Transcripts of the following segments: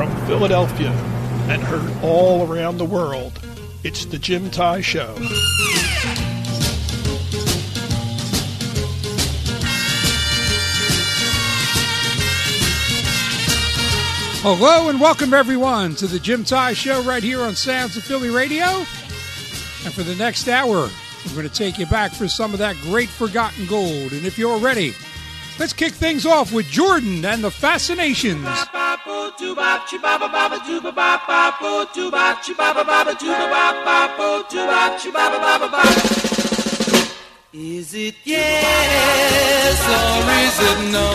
from Philadelphia and heard all around the world. It's the Jim Tighe Show. Hello and welcome everyone to the Jim Tighe Show right here on Sounds of Philly Radio. And for the next hour, we're going to take you back for some of that great forgotten gold. And if you're ready, let's kick things off with Jordan and the Fascinations. Is it yes or is it no?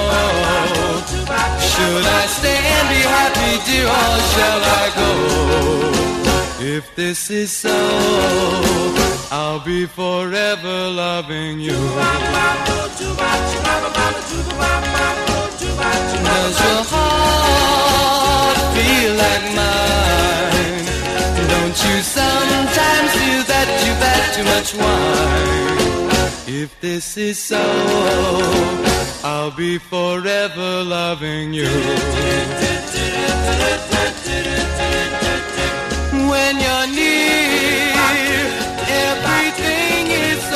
Should I stand, be happy, dear, or shall I go? If this is so, I'll be forever loving you. Does your heart feel like mine? Don't you sometimes feel that you've had too much wine? If this is so, I'll be forever loving you. When you're near,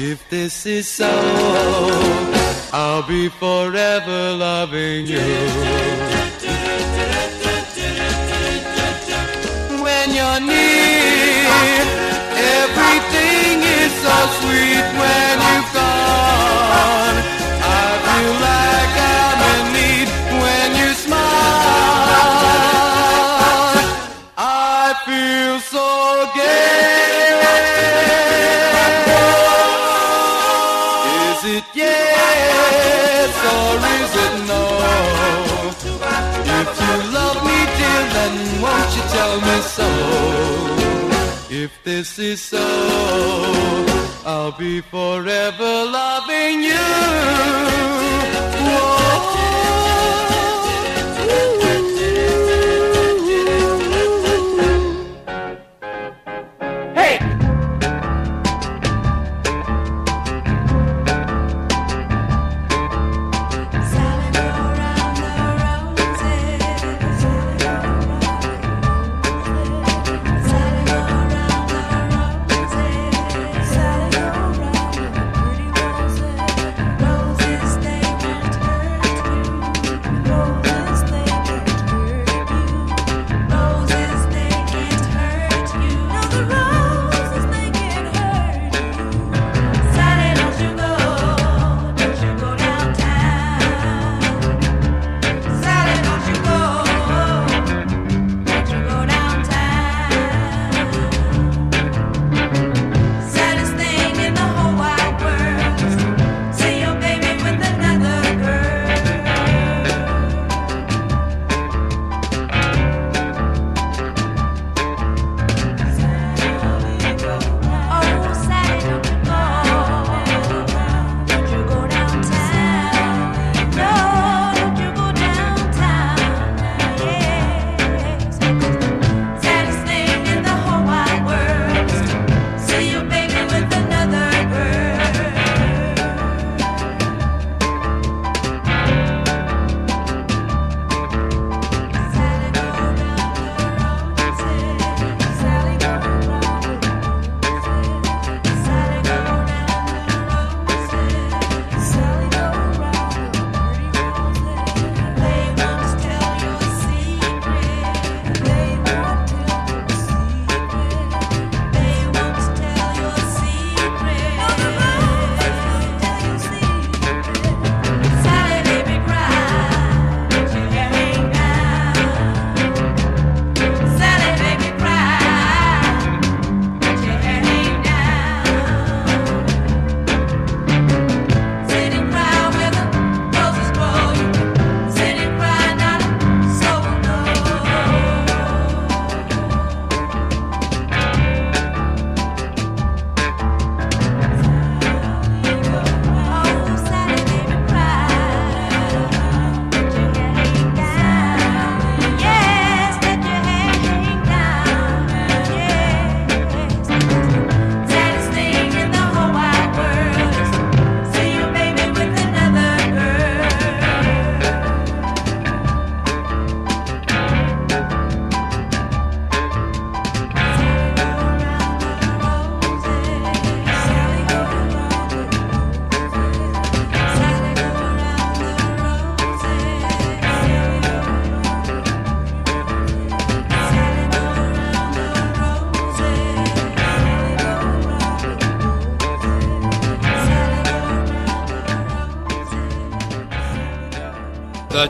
If this is so, I'll be forever loving you. When you're near, everything is so sweet when it yes or is it no? If you love me, dear, then won't you tell me so? If this is so, I'll be forever loving you. Hey!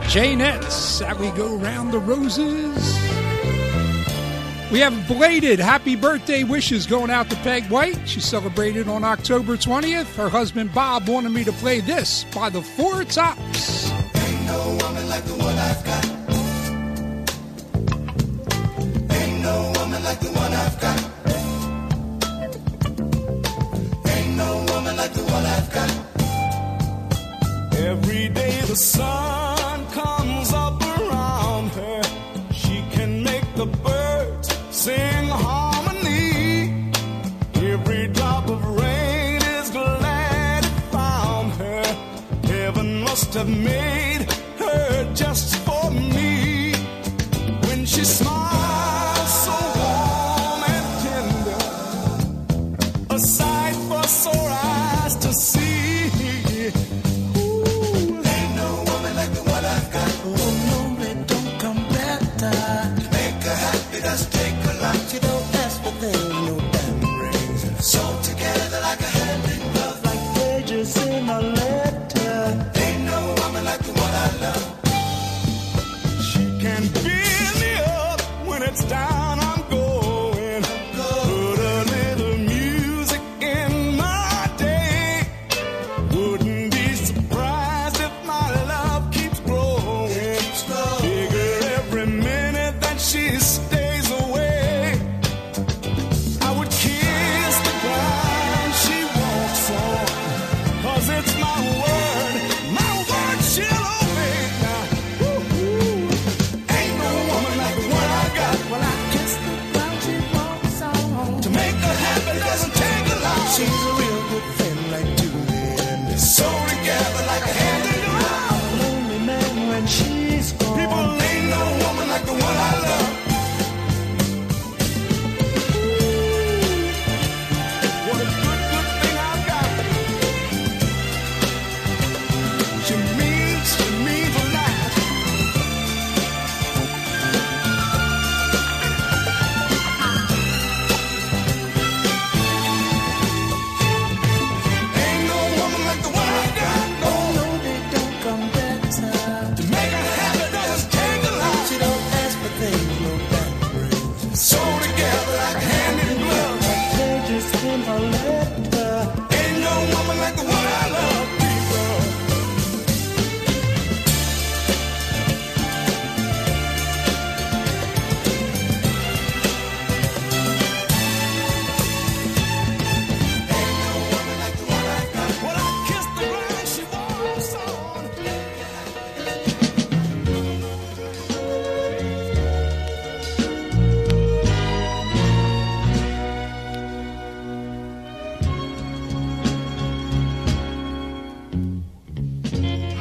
Janets, that we go round the roses. We have belated happy birthday wishes going out to Peg White. She celebrated on October 20th. Her husband Bob wanted me to play this by the Four Tops.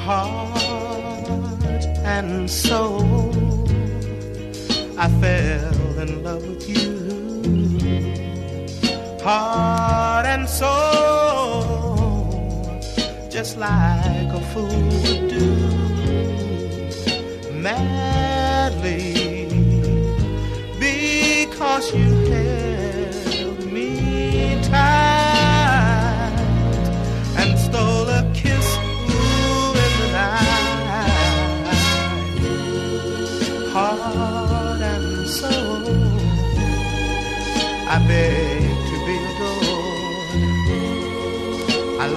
heart and soul. I fell in love with you, heart and soul, just like a fool would do. Madly, because you.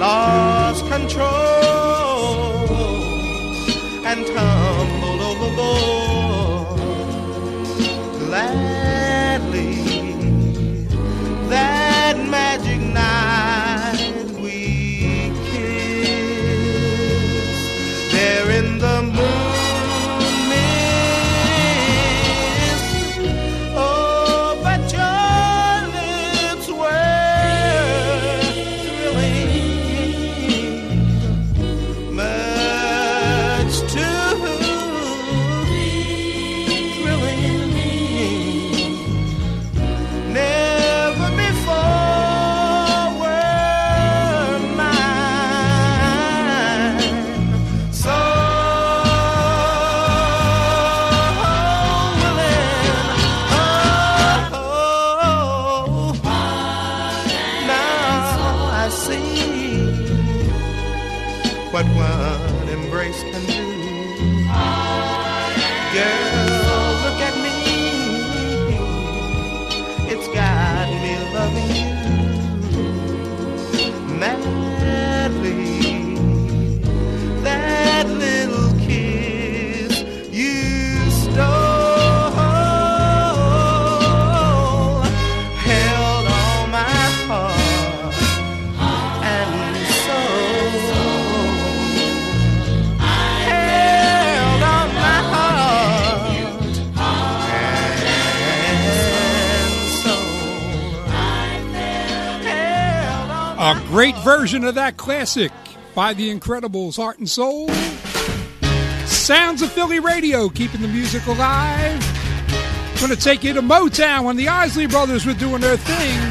lost control. embrace can do. Girl, look at me. It's got me loving you. Man. A great version of that classic by the Incredibles, Heart and Soul. Sounds of Philly Radio, keeping the music alive. To take you to Motown when the Isley Brothers were doing their thing.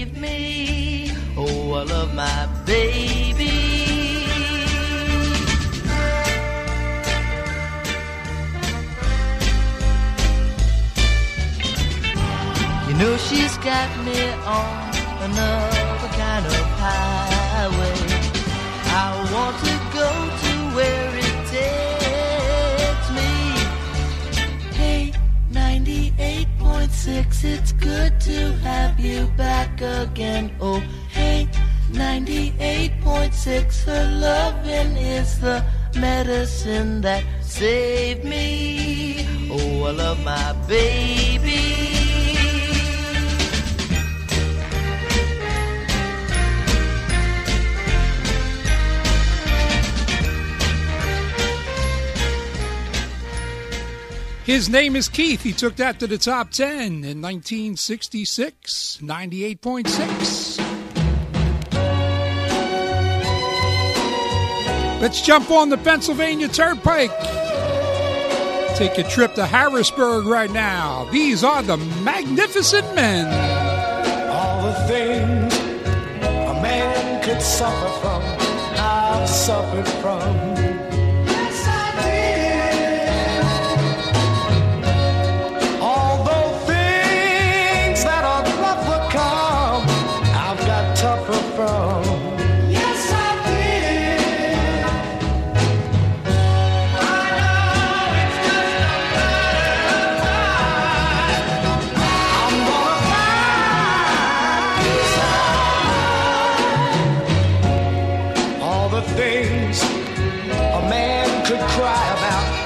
leave me. Oh, I love my baby. You know she's got me on another kind of highway. Six, it's good to have you back again. Oh, hey, 98.6, her loving is the medicine that saved me. Oh, I love my baby. His name is Keith. He took that to the top 10 in 1966, 98.6. Let's jump on the Pennsylvania Turnpike. Take a trip to Harrisburg right now. These are the magnificent men. All the things a man could suffer from, I've suffered from. things a man could cry about.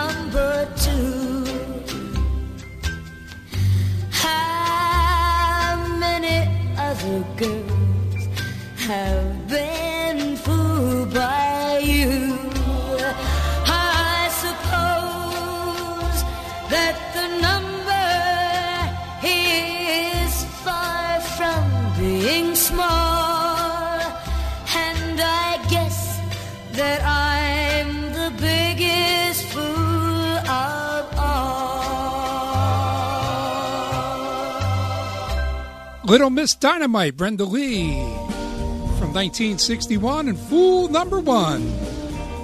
number two. How many other girls have Little Miss Dynamite, Brenda Lee, from 1961, and Fool Number One.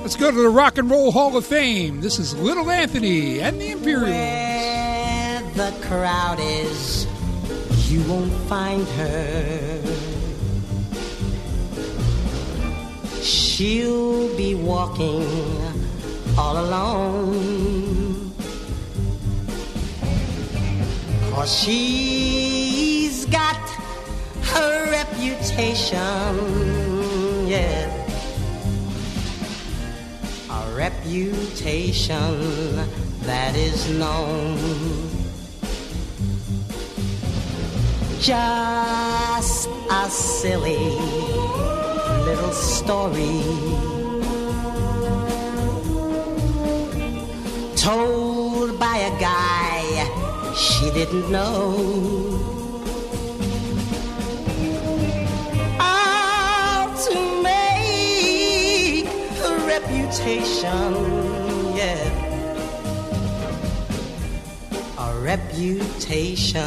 Let's go to the Rock and Roll Hall of Fame. This is Little Anthony and the Imperials. Where the crowd is, you won't find her. She'll be walking all alone. Cause got her reputation, yeah. A reputation that is known. Just a silly little story told by a guy she didn't know. Reputation, yeah. A reputation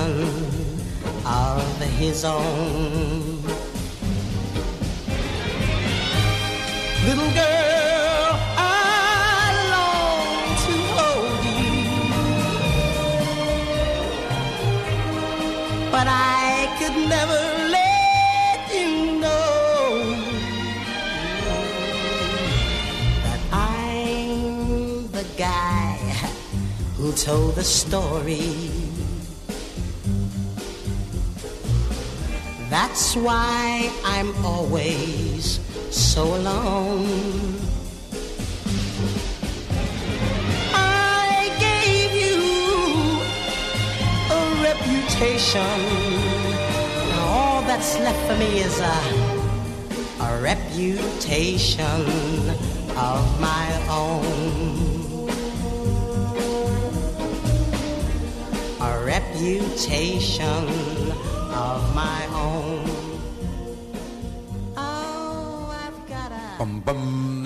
of his own. Little girl, told the story. That's why I'm always so alone. I gave you a reputation. Now all that's left for me is a, a reputation of my own. Reputation of my own. Oh, I've got a. Bum, bum.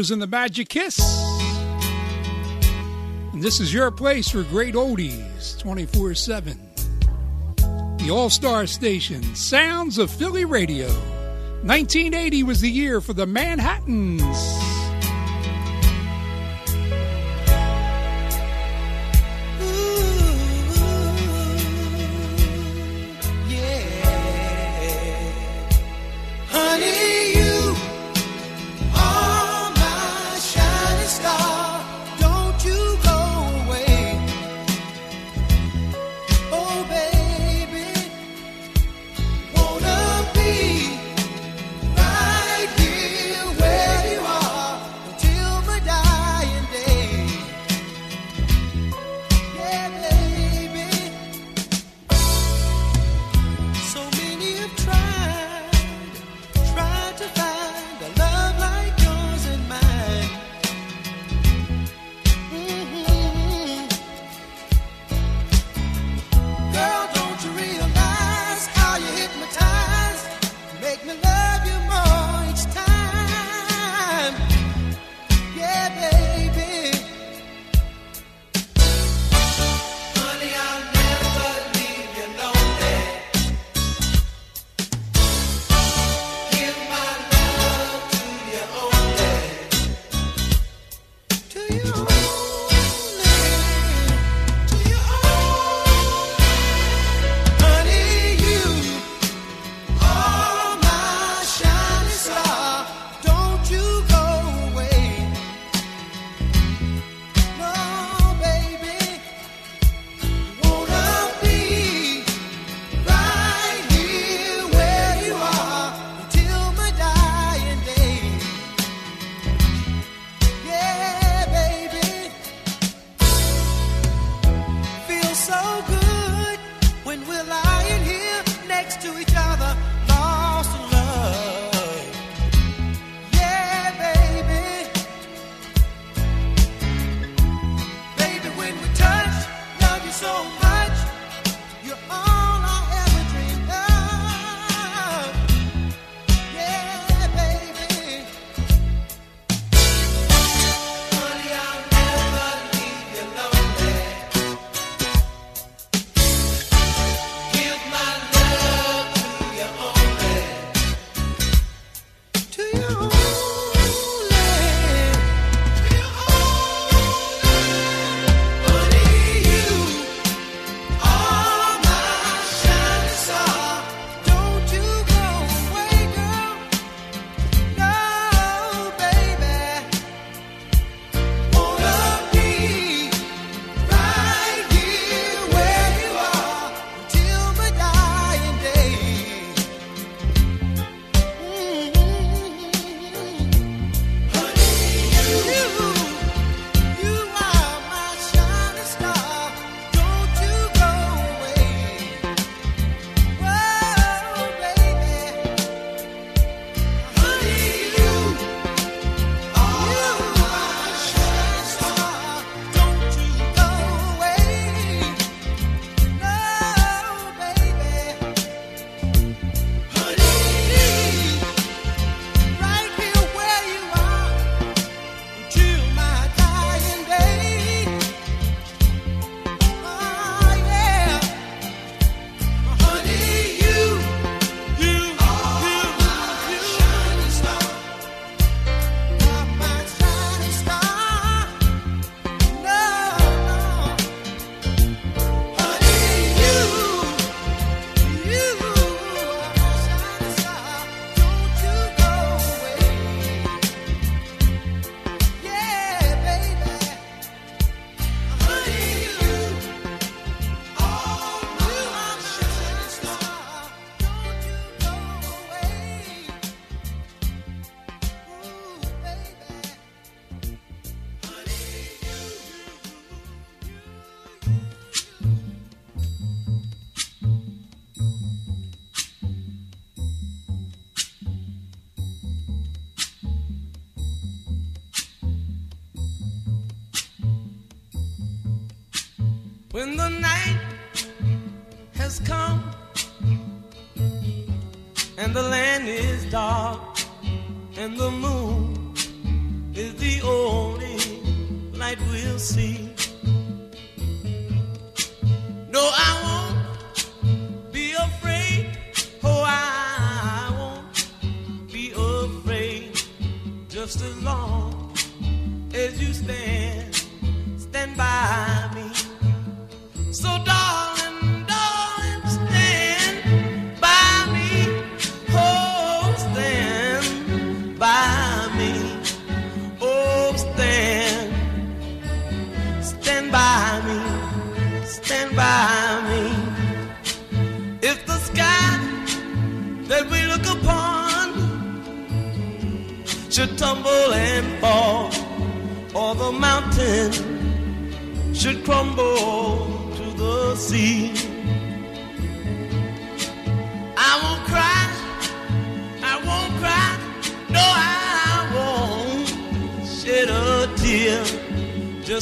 Keystoners and the Magic Kiss. And this is your place for great oldies 24 7. The the All Star station, Sounds of Philly Radio. 1980 was the year for the Manhattans.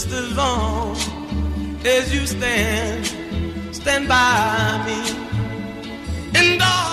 just as long as you stand, stand by me. And all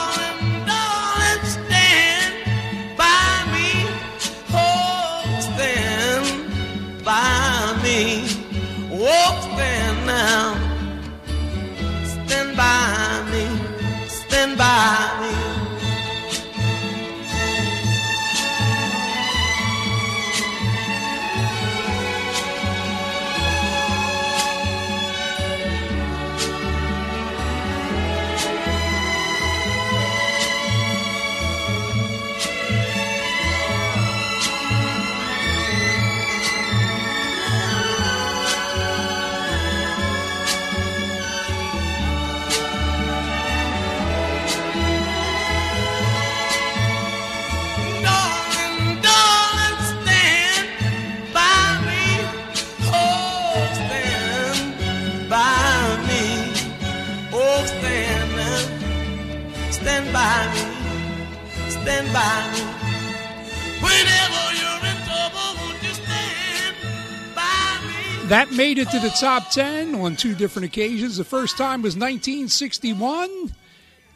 That made it to the top 10 on two different occasions. The first time was 1961,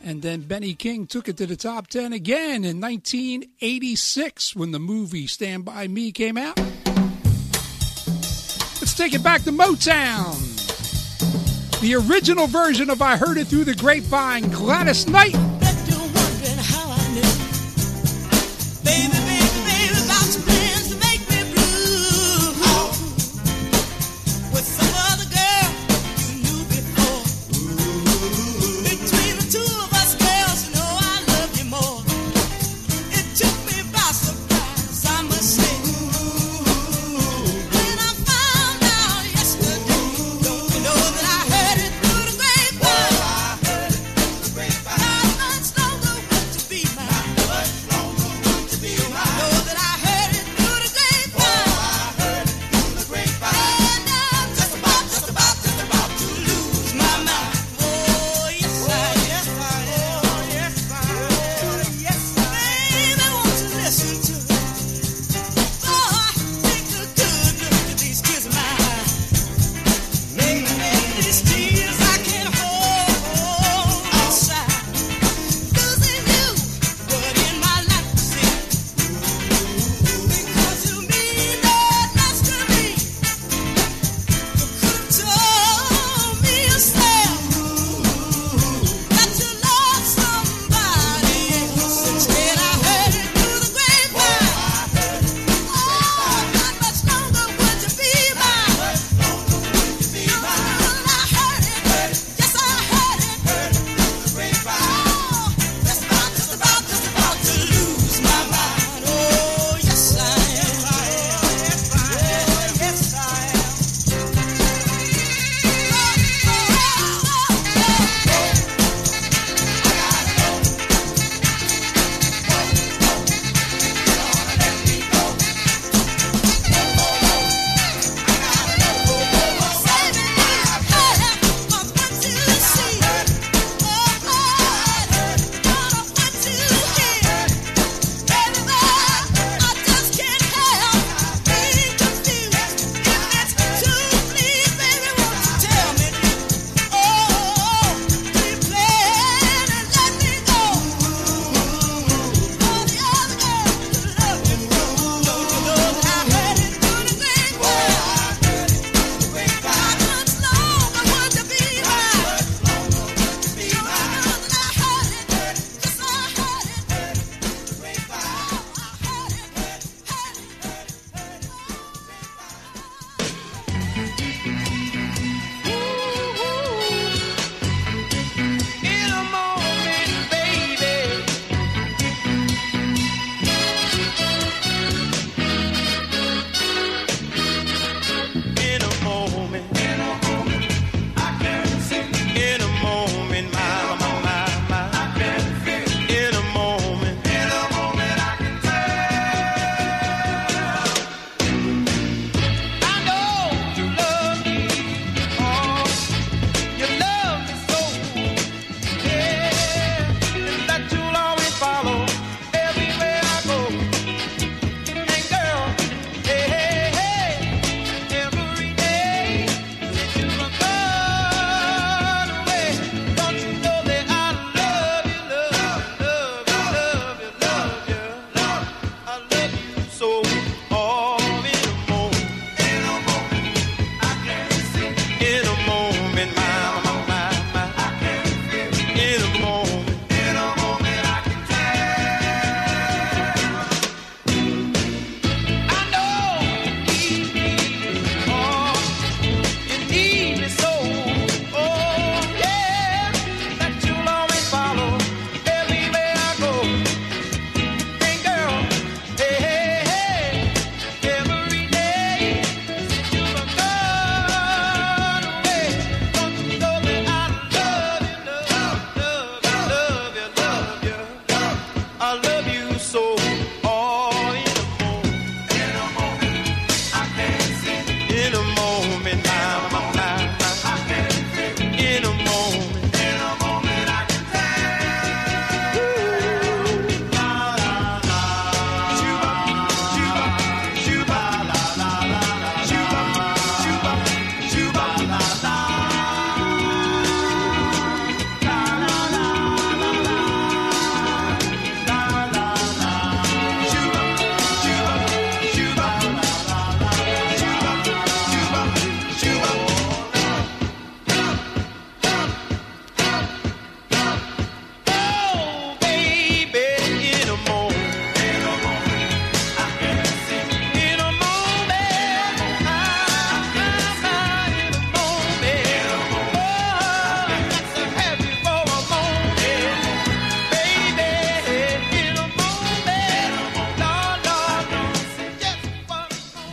and then Benny King took it to the top 10 again in 1986 when the movie Stand By Me came out. Let's take it back to Motown. The original version of I Heard It Through the Grapevine, Gladys Knight.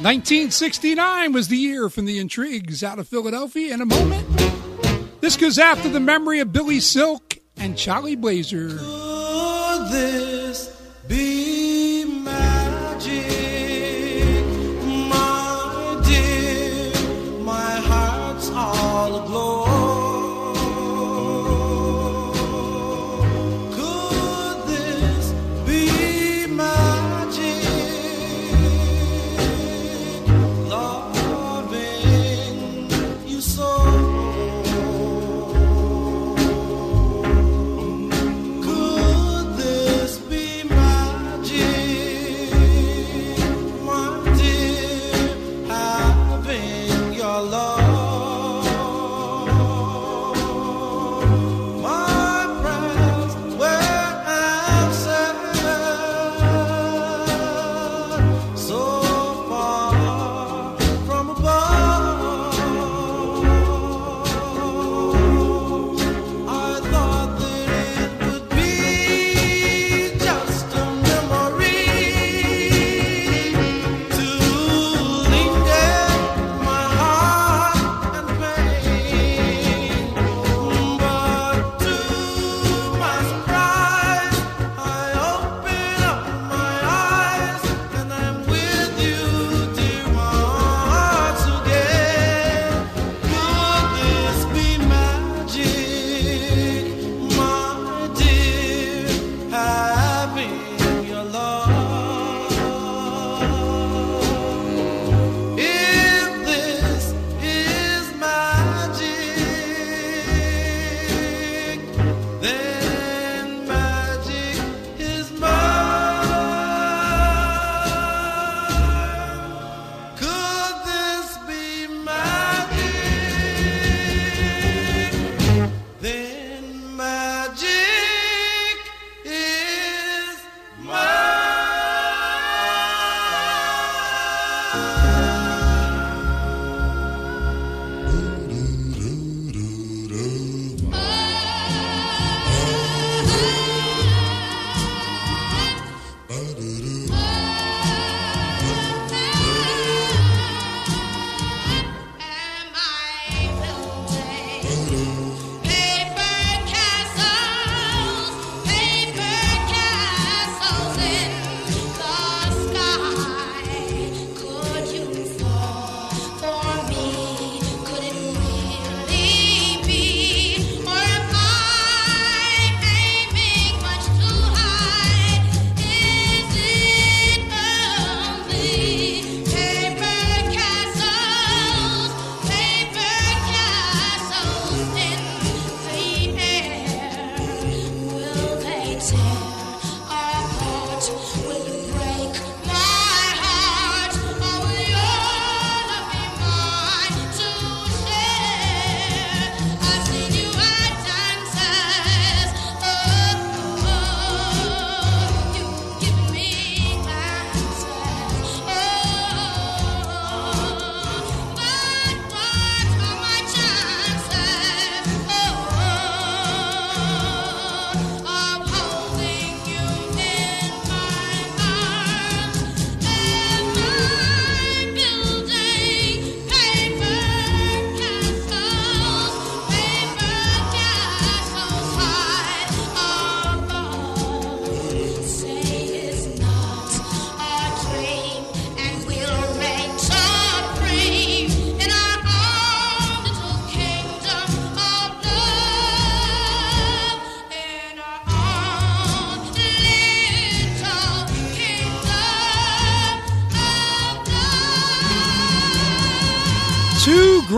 1969 was the year from the Intrigues out of Philadelphia. In a moment, this goes after the memory of Billy Silk and Charlie Blazer. Oh,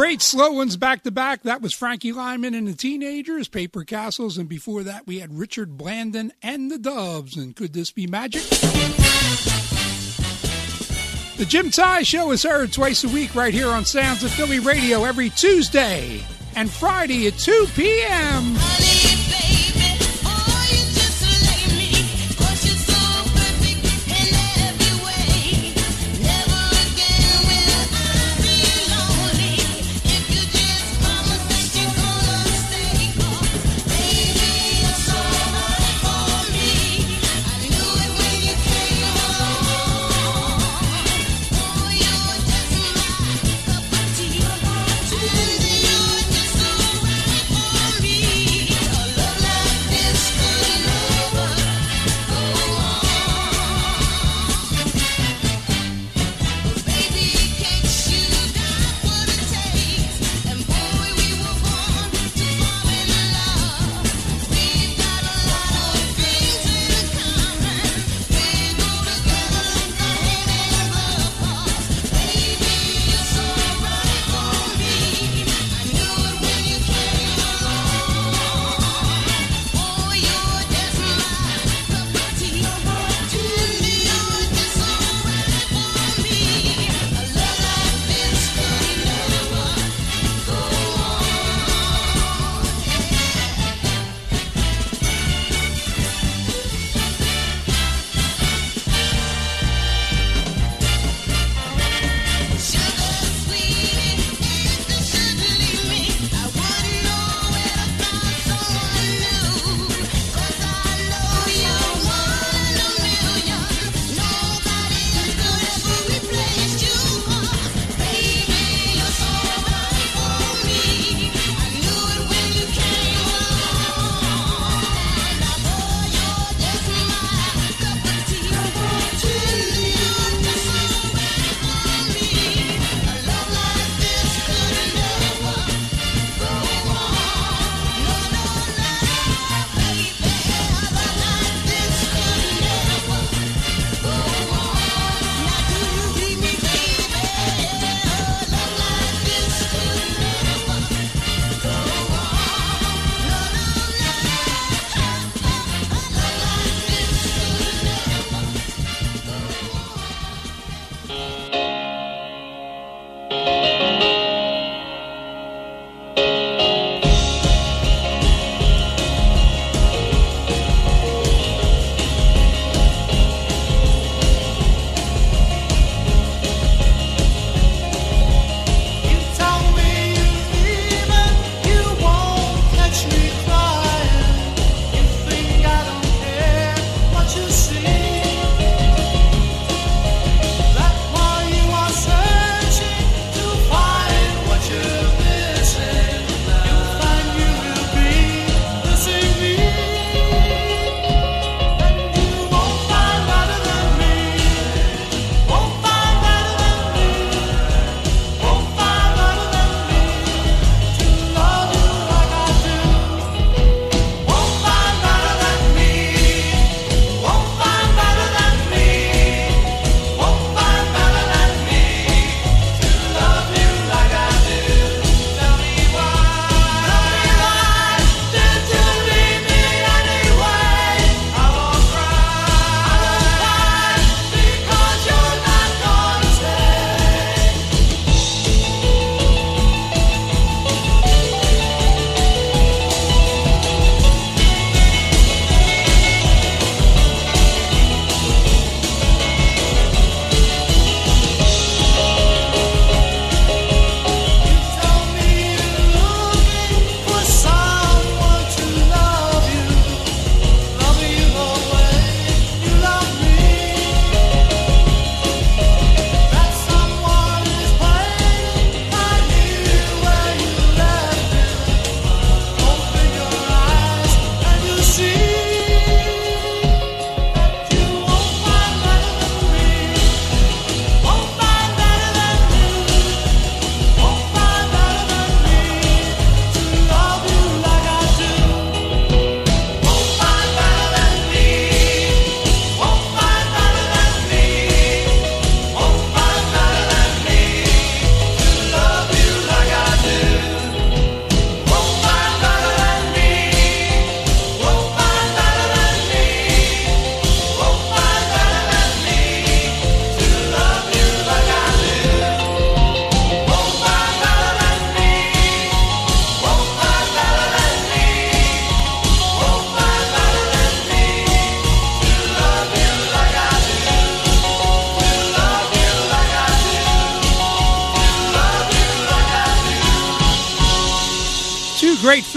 great slow ones back to back. That was Frankie Lymon and the Teenagers, Paper Castles, and before that we had Richard Blandon and the Dubs. And could this be magic? The Jim Tighe Show is heard twice a week right here on Sounds of Philly Radio every Tuesday and Friday at 2 p.m.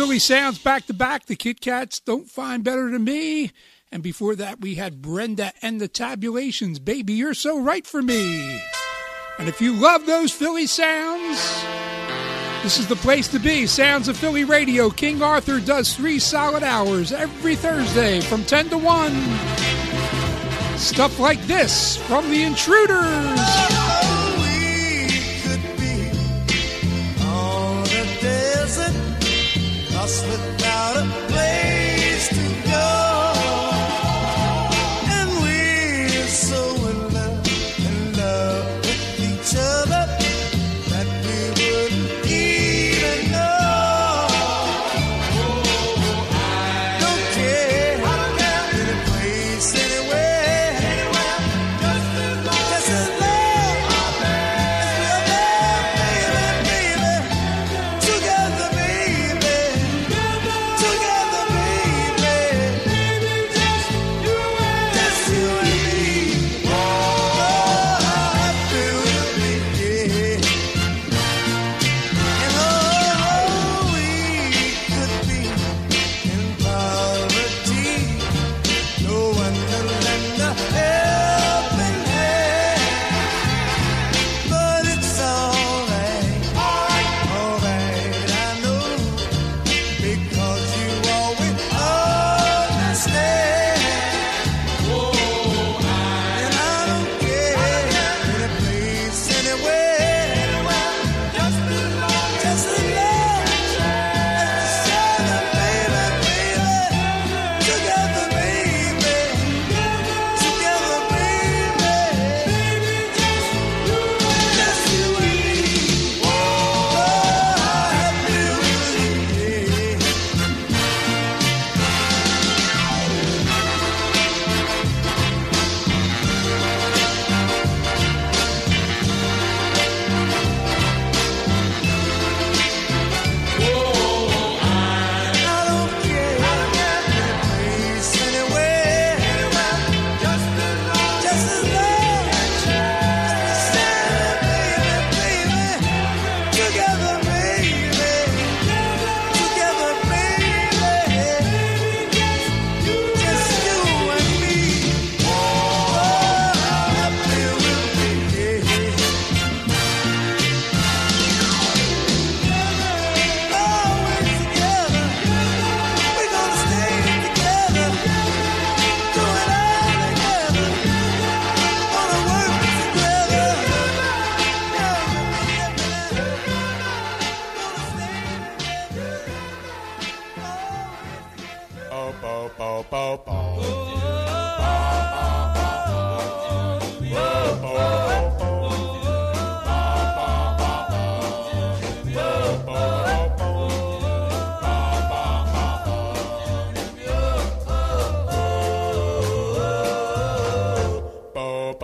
Philly Sounds back to back. The Kit Kats don't find better than me. And before that, we had Brenda and the Tabulations. Baby, you're so right for me. And if you love those Philly sounds, this is the place to be. Sounds of Philly Radio. King Arthur does three solid hours every Thursday from 10 to 1. Stuff like this from the intruders. us with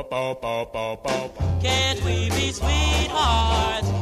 Can't we be sweethearts?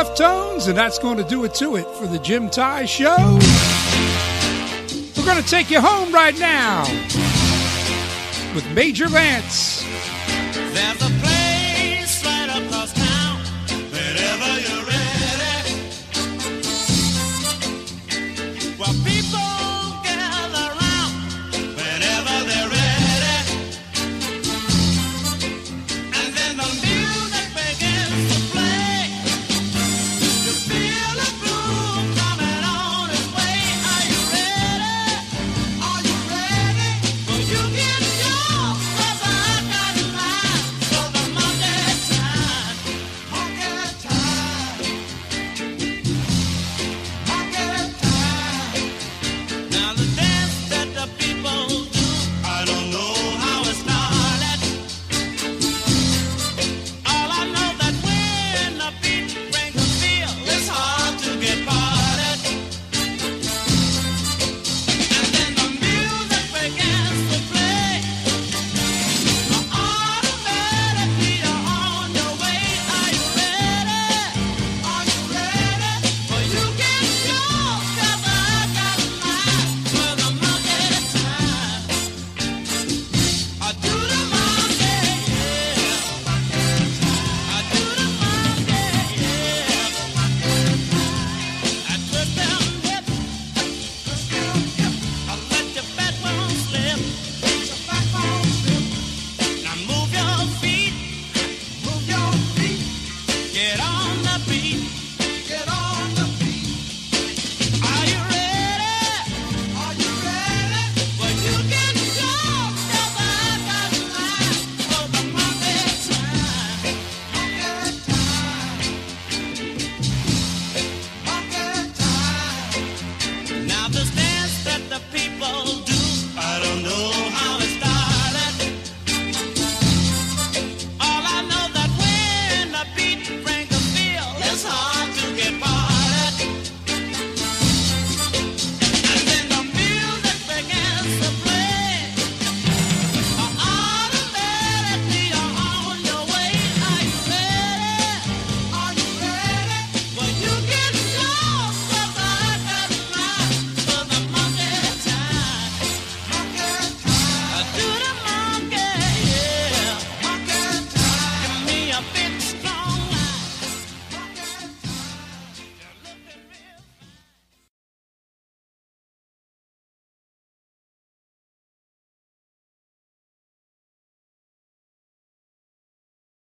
The and that's going to do it to it for the Jim Tighe Show. We're going to take you home right now with Major Lance